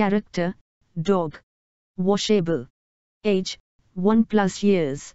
Character, dog. Washable. Age, 1 plus years.